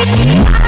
I